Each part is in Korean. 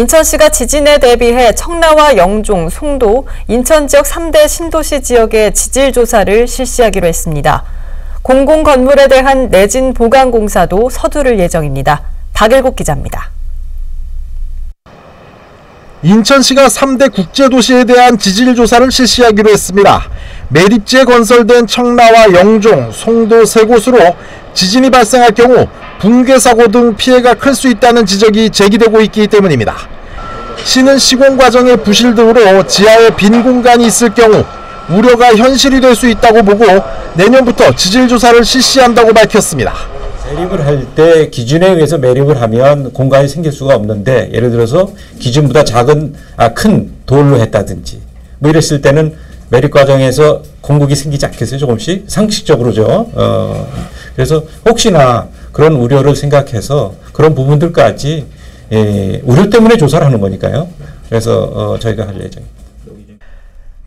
인천시가 지진에 대비해 청라와 영종, 송도, 인천 지역 3대 신도시 지역의 지질 조사를 실시하기로 했습니다. 공공 건물에 대한 내진 보강 공사도 서두를 예정입니다. 박일국 기자입니다. 인천시가 3대 국제도시에 대한 지질 조사를 실시하기로 했습니다. 매립지에 건설된 청라와 영종, 송도 세 곳으로 지진이 발생할 경우 붕괴 사고 등 피해가 클 수 있다는 지적이 제기되고 있기 때문입니다. 시는 시공 과정의 부실 등으로 지하에 빈 공간이 있을 경우 우려가 현실이 될 수 있다고 보고 내년부터 지질 조사를 실시한다고 밝혔습니다. 매립을 할 때 기준에 의해서 매립을 하면 공간이 생길 수가 없는데 예를 들어서 기준보다 작은 아, 큰 돌로 했다든지 뭐 이랬을 때는 매립 과정에서 공국이 생기지 않겠어요 조금씩 상식적으로죠. 어, 그래서 혹시나 그런 우려를 생각해서 그런 부분들까지 예, 우려 때문에 조사를 하는 거니까요. 그래서 어, 저희가 할 예정입니다.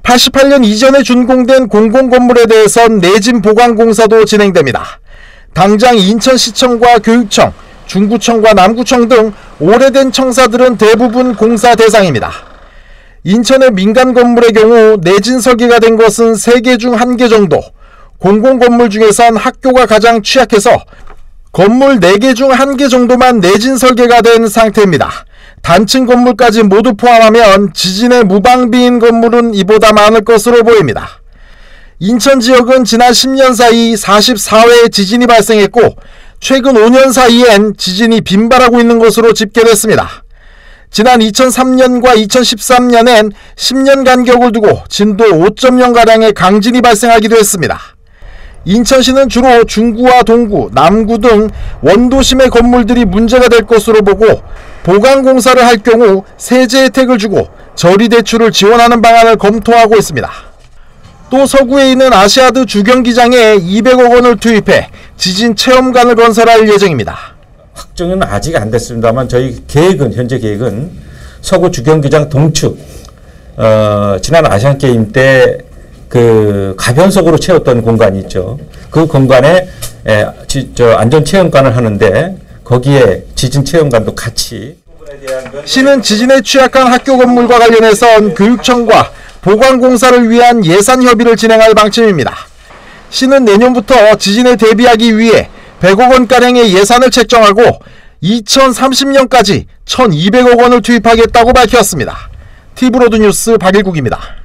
88년 이전에 준공된 공공건물에 대해선 내진 보강 공사도 진행됩니다. 당장 인천시청과 교육청, 중구청과 남구청 등 오래된 청사들은 대부분 공사 대상입니다. 인천의 민간 건물의 경우 내진 설계가 된 것은 3개 중 1개 정도, 공공건물 중에선 학교가 가장 취약해서 건물 4개 중 1개 정도만 내진 설계가 된 상태입니다. 단층 건물까지 모두 포함하면 지진의 무방비인 건물은 이보다 많을 것으로 보입니다. 인천 지역은 지난 10년 사이 44회 지진이 발생했고 최근 5년 사이엔 지진이 빈발하고 있는 것으로 집계됐습니다. 지난 2003년과 2013년엔 10년 간격을 두고 진도 5.0가량의 강진이 발생하기도 했습니다. 인천시는 주로 중구와 동구, 남구 등 원도심의 건물들이 문제가 될 것으로 보고 보강 공사를 할 경우 세제 혜택을 주고 저리 대출을 지원하는 방안을 검토하고 있습니다. 또 서구에 있는 아시아드 주경기장에 200억 원을 투입해 지진 체험관을 건설할 예정입니다. 확정은 아직 안 됐습니다만 저희 계획은 현재 계획은 서구 주경기장 동축 어, 지난 아시안 게임 때 그 가변석으로 채웠던 공간이 있죠. 그 공간에 에, 지, 저 안전 체험관을 하는데 거기에 지진 체험관도 같이 시는 지진에 취약한 학교 건물과 관련해선 교육청과 보강 공사를 위한 예산 협의를 진행할 방침입니다. 시는 내년부터 지진에 대비하기 위해 100억 원가량의 예산을 책정하고 2030년까지 1200억 원을 투입하겠다고 밝혔습니다. 티브로드 뉴스 박일국입니다.